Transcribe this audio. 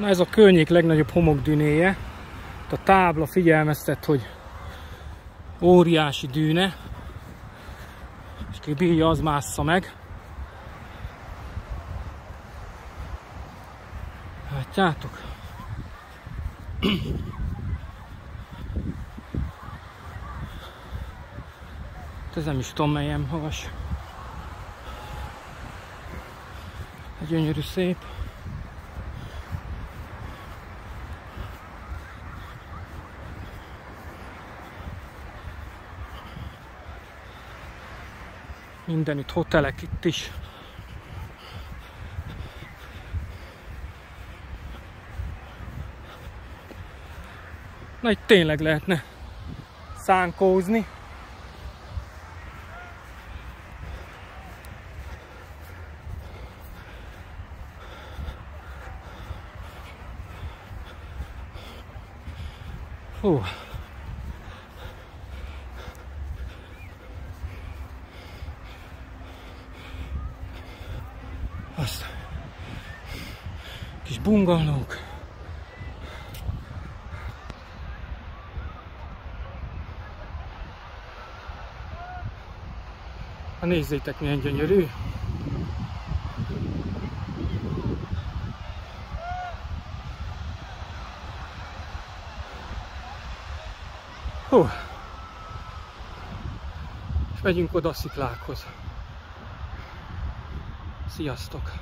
Na ez a környék legnagyobb homokdűnéje. A tábla figyelmeztet, hogy óriási dűne, és ki bírja, az mássza meg. Látjátok? Ez nem is tudom melyen magas. Gyönyörű szép. Mindenütt hotelek itt is. Na itt tényleg lehetne szánkózni. Hú. Azt. Kis bungalók. Ha nézzétek milyen gyönyörű. Hú. És megyünk oda a sziklákhoz. Sziasztok!